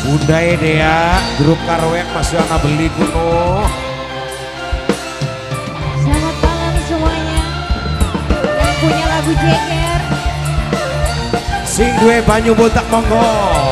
Bunda Dea, ya. grup Karwek masih anak beli kuno. Selamat malam semuanya. Yang punya lagu Jeger. Sing duwe banyu botak monggo.